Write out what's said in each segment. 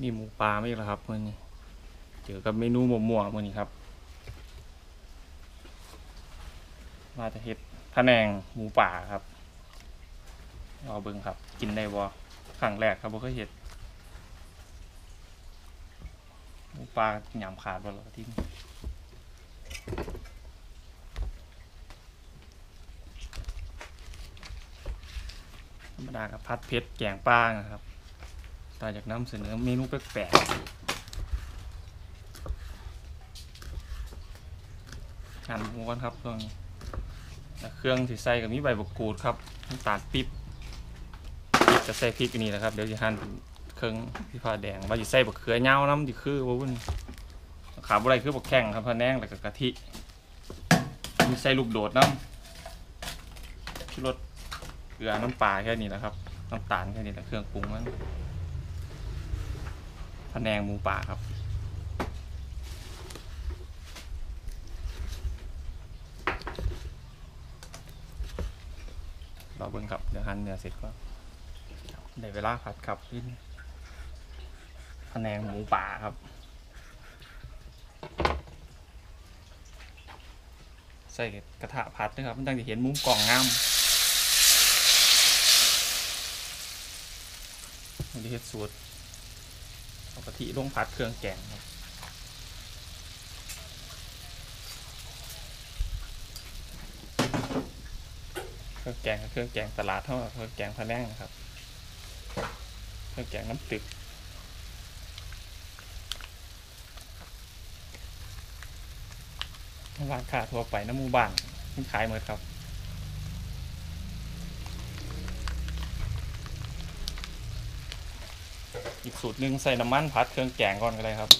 นี่หมูปลาไม่แล้วครับมื่อนี้เจอกับเมนูหมมั่วมื่อนี้ครับ มาจะเฮ็ดพะแนงหมูป่าครับรอเบิ่งครับ กินได้บ่ครั้งแรกครับบ่เคยเฮ็ดหมูปลาหยำขาดบ่ล่ะที่นี่ธรรมดากับพัดเพชรแกงปลานะครับ ต่อจากน้ำเสนอเมนูแปลกๆหั่นหมูกันครับเครื่องแล้วเครื่องที่ใส่กับมีใบบักกูดครับน้ำตาลปิ๊บจะใส่พริกนนี้นะครับ เดี๋ยวจะหั่นเครื่องที่ฟ้าแดงว่าจะใส่บักเขือเน่าวน้ำที่คือว่าวุ่นขาบอะไรคือบักแข้งครับพะแนงแล้วก็กะทิมีใส่ลูกโดดน้ำชูรสเกลือน้ำปลาแค่นี้นะครับน้ำตาลแค่นี้แหละเครื่องปรุงมัน แนงหมูป่าครับ เราเบิ่งครับ เดี๋ยวหั่นเนื้อเสร็จก็ได้เวลาผัดครับขึ้นพะแนงหมูป่าครับ ใส่กระทะผัดนะครับมันตั้งจะเห็นมุมกล่องงามมันจะเห็ดสูตร เอากะทิลงผัดเครื่องแกงครับเครื่องแกงกับเครื่องแกงตลาดเท่ากับเครื่องแกงพะแนงนะครับ เครื่องแกงน้ำตึกร้านค้าทั่วไปน้ำมูบ้านที่ขายหมดครับ อีกสูตรหนึ่งใส่น้ำมันผัดเครื่องแกงก่อนก็ได้ครับ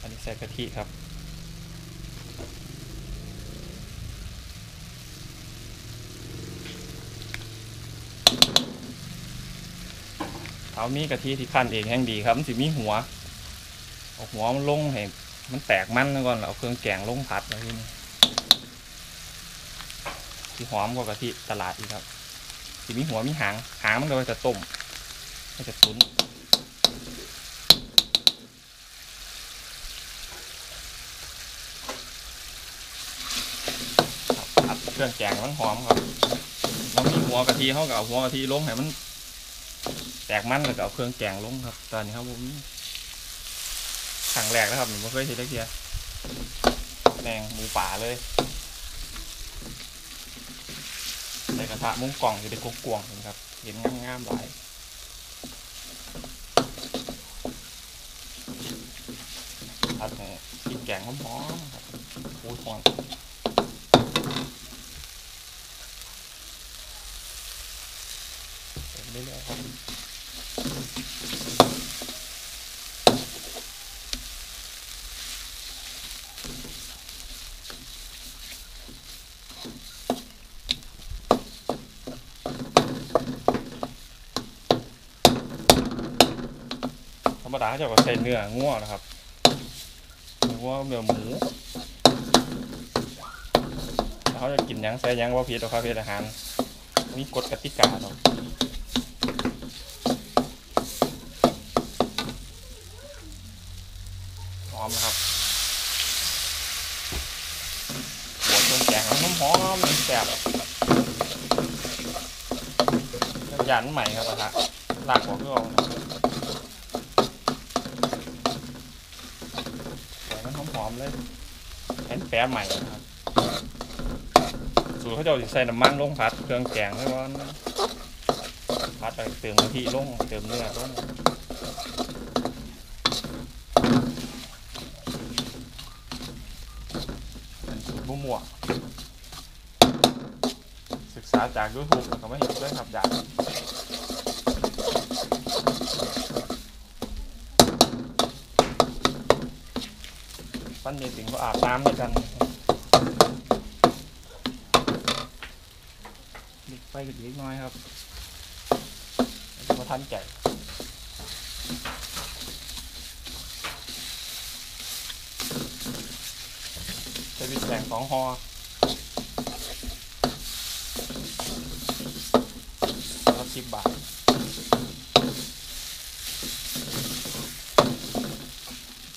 อันนี้ใส่กะทิครับเอามีกะทิที่ขั้นเองแห้งดีครับมันสิมีหัวเอาหัวมันลงให้มันแตกมันแล้วก่อนเอาเครื่องแกงลงผัดแล้วทีนี่ที่หอมกว่ากะทิตลาดอีกครับ สีมีหัวมีหาง หางมันก็จะต้มก็จะตุ๋นครับผัดเครื่องแกงมันหอมครับแล้วมีหัวกะทิเขาก็เอาหัวกะทิลงให้มัน แตกมันแล้วก็เอาเครื่องแกงลงครับ ตอนนี้ครับผมครั้งแรกนะครับผมไม่เคยเห็นเลยเทียแมงหมูป่าเลย ใส่ กระทะมุ้งกล่องจะเป็นกลวงๆเห็นครับเห็นง่ามๆหลายผัดให้กินแกงหอมๆครับโอ้ยหอนเติมเรื่อยๆครับธ รมดาเขาจะใส่เนื้องัวนะครับเนื้องัวเนื้อหมูเขาจะกินยังใส่ยังว่าผิดหรอครับเพศอาหารมีกฎกติกาเนาะหอมนะครับหัวเครื่องแกงหอมหอมแซ่บยันใหม่ครับอะฮะลากหัวเรื่องส่มันห อมเลยแอนแปะใหม่นะครับสูตรเขาจะเอาใส่น้ำมันลงผัดเครื่องแกงไว้ก่อนผัดไปเติมกะทิลงเติมเนื้อลงเป็นสูตรมั่วๆศึกษาจาก YouTube แล้วก็มาเห็นด้วยครับอยาก ปั้นในสิ่งก็อาบน้ำด้วยกันดิบไปอีกเล็กน้อยครับมาทันแก่จะเป็นแสงสองฮอรับสิบบาท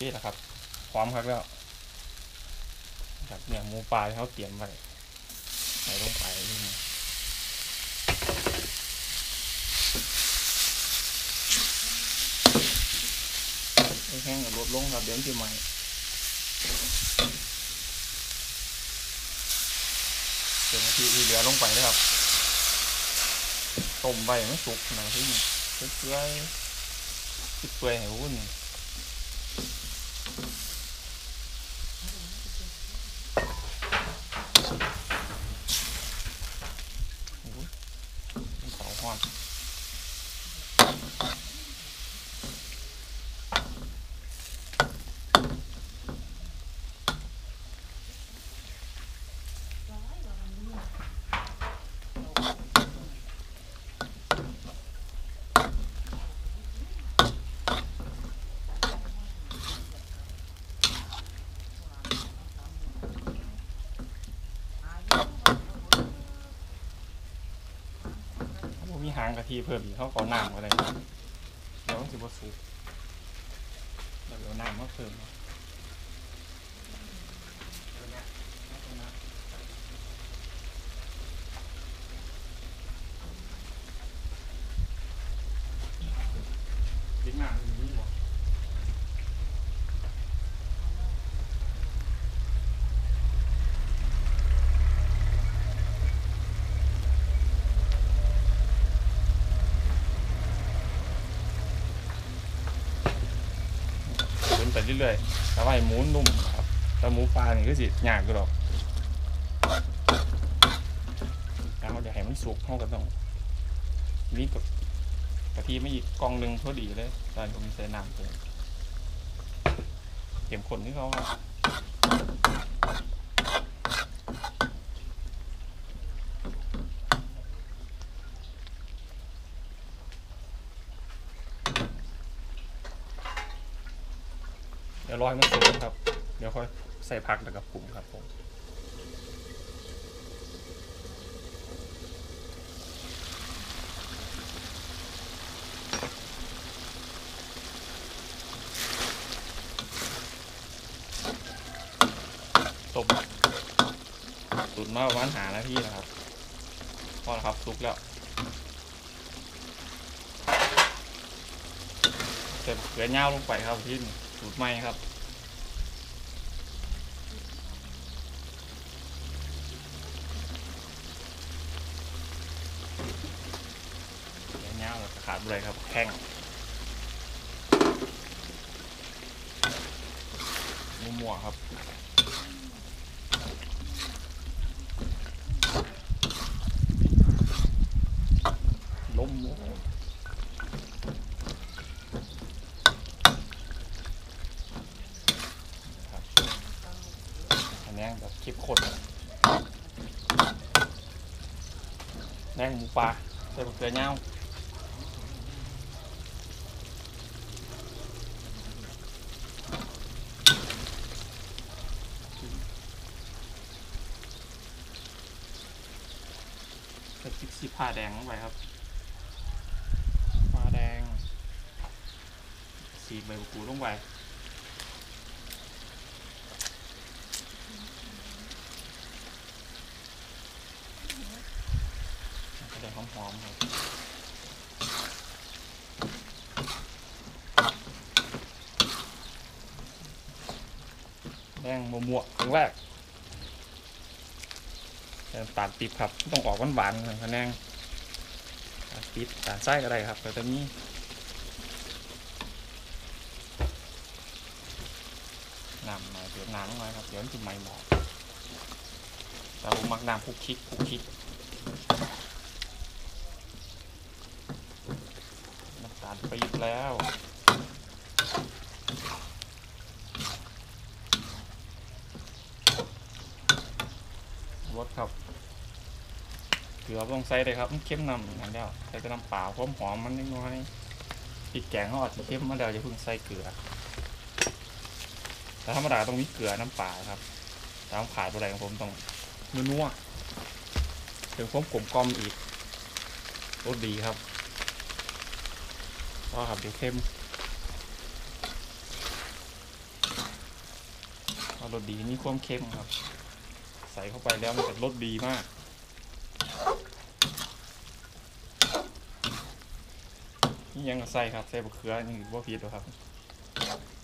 นี่นะครับ พร้อมครับแล้วครับเนี่ยหมูปลาเขาเตรียมไว้ใส่ลงไปนี่นะให้แห้งกับลดลงครับเดี๋ยวจะใหม่เดี๋ยวนาทีที่เหลือลงไปเลยครับต้มใบไม่สุกนะที่นี่เปื่อยเปื่อยให้วุ่นเสาห้อน บ่มีหางกะทิเพิ่มอีกเขาก็เอน้ำอะไรเดี๋ยวมันสิบ่สุกเดี๋ยวเอาน้ำมาเพิ่มเนาะำอย่างนี้บ่ เป็นไปเรื่อยๆแต่ว่าให้หมูนุ่มครับแต่หมูปลานี่ก็สิยากอยู่หรอกถ้าเราจะให้มันสุกเข้ากันต้องนี่กับกะทิไม่อีกกองหนึ่งพอดีเลยตอนผมใส่น้ำเลยเข็มข้นที่เขาครับเดี๋ยว รอให้มันสุกครับ เดี๋ยวค่อยใส่ผักแล้วก็ปรุงครับผมต้มตุ๋นมาประมาณหานาทีนะครับ พอแล้วครับสุกแล้วเติมเกลือเน่าลงไปครับที่สูตรใหม่ครับ เกลือเน่าแล้วก็ ขาดอะไรครับ แข้งมั่วๆครับล้มหมูครับอันนี้แบบคลิปคนแดงหมูปลาใส่มะเขือเน่าใส่พริกสี ผ้าแดงลงไปครับฟ้าแดง สีใบมะกรูดลงไปก็ได้หอมๆครับแดงมัวมัวๆครั้งแรกแต่น้ำตาลปี๊บครับ ต้องออกหวานๆหน่อยคะแนนตาล ปิดตาลไส้ก็ได้ครับก็จะมีน้ำหน่อยเดี๋ยวน้ำหน่อยครับเดี๋ยวจะไหม้หมอแต่ผมมักน้ำคุกคิกคุกคิกน้ำตาลไปี๊บแล้วรสครับ เก ลือต้องใส่เลยครับมันเข้มนำอย่างเดียวใส่แต่น้ำเปล่าหอมหอมมันนิดน้อยพริกแกงเขาอาจจะเข้มมาแล้วอย่าเพิ่งใส่เกลือแต่ธรรมดาต้องมีเกลือน้ำปลาครับตามขาดอะไรของผมต้องนัวๆถึงผมกลมกลอมอีกรสดีครับก็ครับเดี๋ยวเข้มรสดีมีความเค็มครับ ใส่เข้าไปแล้วมันจะรสดีมาก นี่ยังใส่ครับใส่บะเขือนี่บ่ผิดหรอกครับ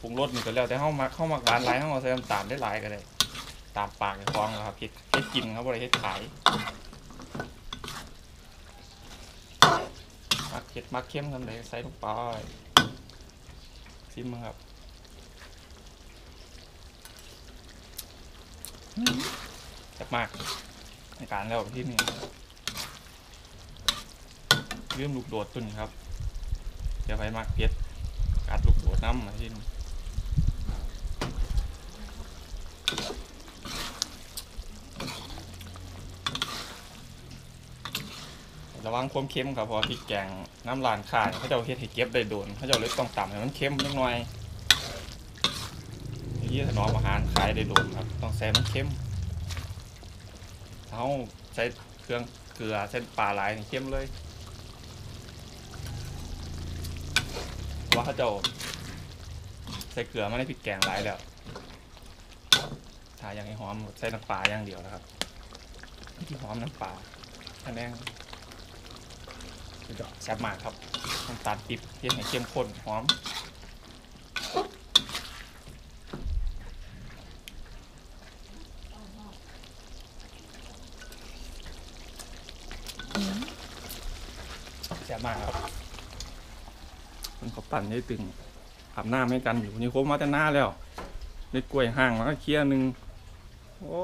ปรุงรสนี่ก็แล้วแต่เฮามักเฮามักหวานหลายเฮาก็ใส่น้ำตาลได้หลายก็ได้ตามปากกับคลองนะครับเฮ็ดเฮ็ดกินครับบ่ได้เฮ็ดขายมักเฮ็ดมักเข้มทำไดใส่ลงไปซิมครับจับมากในการแล้วที่นี่ลืมลูกโดดตุนครับ เดี๋ยวไปมักเผ็ดกัดลูกโดดน้ำมาที่นี่ระวังความเค็มครับพราะว่าพริกแกงน้ำลานขาดเขาจะเอาเฮ็ดให้เก็บได้โดนเขาจะเอาเลยต้องต่ำให้มันเค็มนิดหน่อยที่ถนอมอาหารขายได้โดนครับ ต้องใส่มันเค็มเขาใช้เครื่องเกลือเส้นปลาหลายเค็มเลย ว่าเขาจะเอาใส่เกลือไม่ได้ผิดแกงหลายแล้วทาอย่างให้หอมใส่น้ำปลาอย่างเดียวนะครับที่หอมน้ำปลาอันนี้แซ่บมากครับน้ำตาลปิบเทียมให้เข้มข้นหอมแซ่บมากครับมันเขา ปั่นให้ตึงอาบน้ำให้กันอยู่นี่ครบมาแต่หน้าแล้วเล็ดกล้วยห่างแล้วก็เคลียหนึ่งโอ้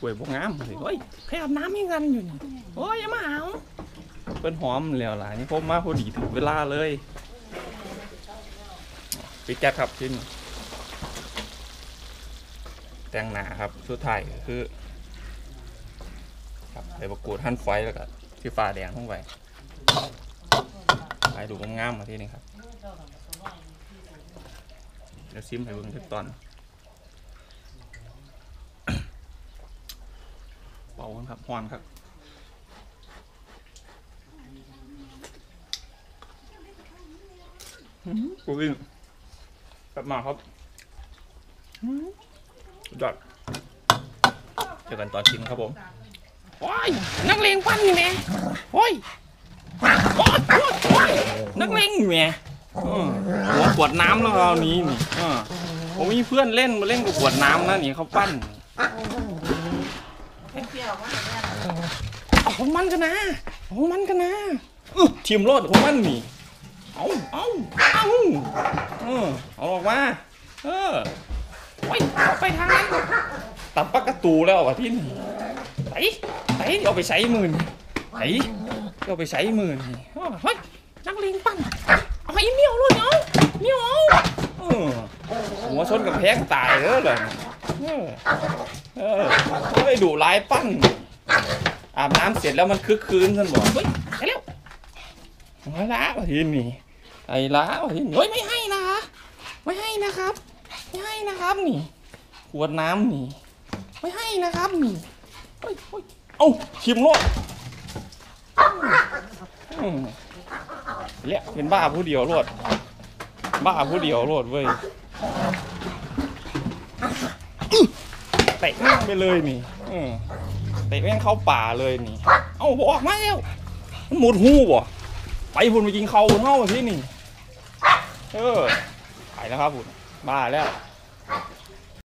กล้วยบกงามเลยเฮ้ยใครอาบน้ำให้กันอยู่นี่โอ้ยอย่ามาเอาเป็นหอมแล้วล่ะนี่ครบมาพอดีถึงเวลาเลยปิดแก๊ครับชิ้นแต่งหนาครับสุดท้ายคือครับใส่ประกรูดหั่นไฟแล้วก็ที่ฟ้าแดงลงไป ให้ดูงามๆมาที่นี่ครับเดี๋ยวซิมให้เบิ่งทุกตอนเบากันครับฮอนครับอื้อหือกูวิ่งแบบมาครับอื้อสุดยอดเจอกันตอนชิมครับผม โอ้ย นักเลงปั้นนี่แม่โอ้ย นักเลงนี่แม่เออหัวขวดน้ำแล้วเอานี้นี่ผมมีเพื่อนเล่นมาเล่นกับขวดน้ำนะนี่เขาปั้นเอาของมันกันนะเอาของมันกันนะทีมโลดของมันนี่เอาเอาเอาเออเอาออกมาเออโอ้ยเอไปทางนั้นตับปากกระตูแล้วว่ะที่นี่ไอ้ไอ้เอาไปใช้หมื่น ไอ้เอาไปใช้หมื่นอ้อเฮ้ยนักเลงปั้นเอาไอ้เมียวเลยเนาะเมียวเอาเออหัวชนกับแพงตายเออเลยเออเออเฮ้ยดุร้ายปั้นอาบน้ำเสร็จแล้วมันคึกคืนท่านบอกเฮ้ยไปเร็วมาละวะทีนี่ไอ้ละวะทีนี่เฮ้ยไม่ให้นะไม่ให้นะครับไม่ให้นะครับนี่ขวดน้ำนี่ไม่ให้นะครับนี่เฮ้ยเฮ้ยเอาชิมโลดอืม เละเป็นบ้าผู้เดียวโลดบ้าผู้เดียวโลดเว้ยเตะแม่งไปเลยนี่เตะแม่งเข้าป่าเลยนี่ เอาบอกมาแล้วมันหมดหูบ่ไปพุ่นไปกินเขาพุ่นเท่าที่นี่ เออไปแล้วครับพุ่นบ้าแล้ว